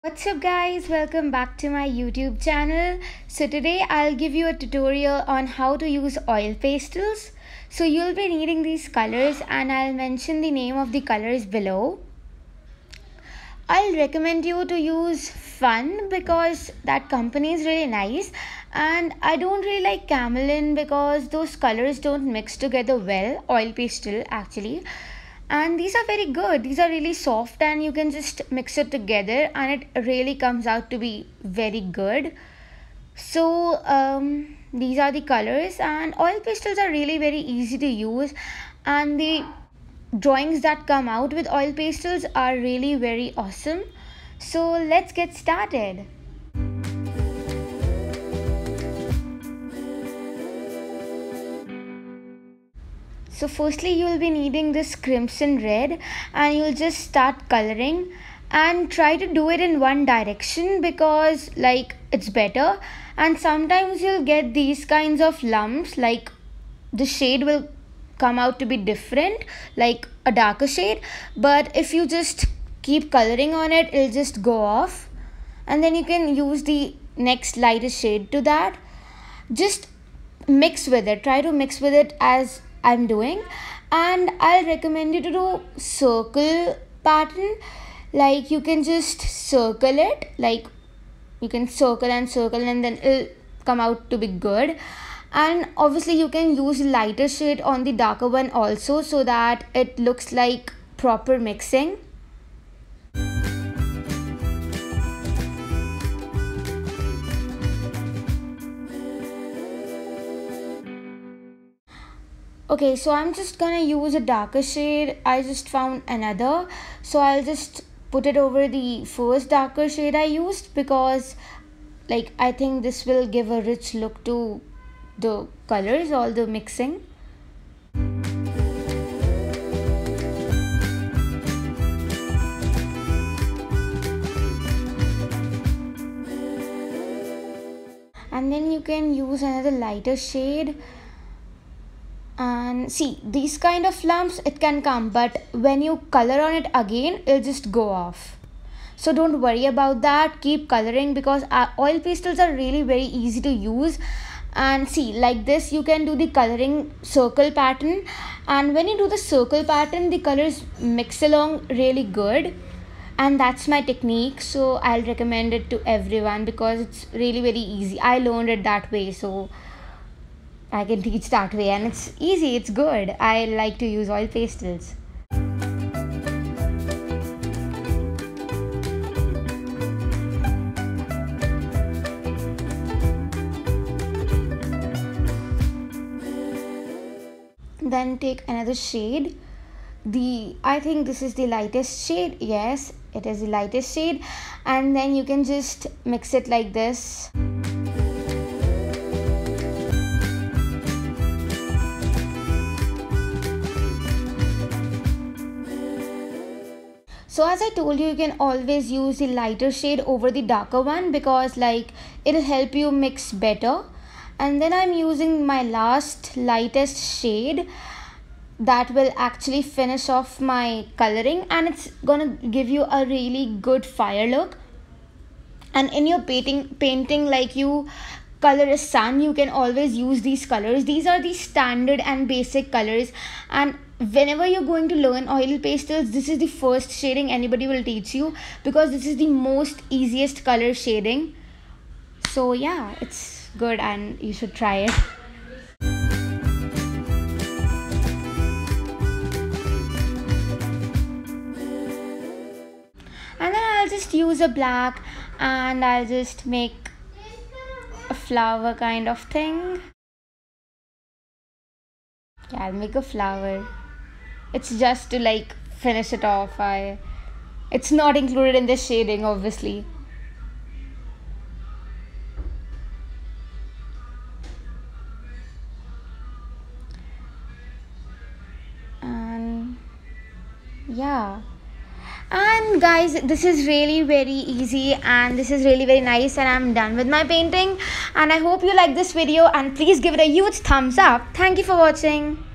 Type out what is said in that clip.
What's up guys, welcome back to my YouTube channel. So today I'll give you a tutorial on how to use oil pastels. So you'll be needing these colors and I'll mention the name of the colors below. I'll recommend you to use Ffuunn because that company is really nice. And I don't really like Camlin because those colors don't mix together well, oil pastel actually. And these are very good. These are really soft and you can just mix it together and it really comes out to be very good. So um, these are the colors and oil pastels are really very easy to use and the drawings that come out with oil pastels are really very awesome. So let's get started. So firstly you will be needing this crimson red and you'll just start coloring and try to do it in one direction because like it's better. And sometimes you'll get these kinds of lumps like the shade will come out to be different like a darker shade. But if you just keep coloring on it it'll just go off. And then you can use the next lighter shade to that. Just mix with it. Try to mix with it as I'm doing. And I'll recommend you to do circle pattern. Like you can just circle it. Like you can circle and circle and then it'll come out to be good and obviously you can use lighter shade on the darker one also so that it looks like proper mixing. Okay so i'm just gonna use a darker shade. I just found another. So i'll just put it over the first darker shade i used because like i think this will give a rich look to the colors all the mixing. And then you can use another lighter shade. And see these kind of lumps it can come but when you color on it again it'll just go off. So don't worry about that. Keep coloring because uh, oil pastels are really very easy to use and see like this you can do the coloring circle pattern and when you do the circle pattern the colors mix along really good and that's my technique so i'll recommend it to everyone because it's really very easy i learned it that way so I can teach that way and it's easy, it's good. I like to use oil pastels. Then take another shade. The I think this is the lightest shade. Yes, it is the lightest shade and then you can just mix it like this. so as i told you you can always use the lighter shade over the darker one because like it'll help you mix better and then i'm using my last lightest shade that will actually finish off my coloring. And it's gonna give you a really good fire look. And in your painting painting like you color a sun you can always use these colors. These are the standard and basic colors. And whenever you're going to learn oil pastels this is the first shading anybody will teach you because this is the most easiest color shading. So yeah it's good and you should try it. And then I'll just use a black and I'll just make a flower kind of thing. Yeah I'll make a flower. It's just to like finish it off. I it's not included in the shading obviously yeah. And guys this is really very easy and this is really very nice and i'm done with my painting. And i hope you like this video and please give it a huge thumbs up. Thank you for watching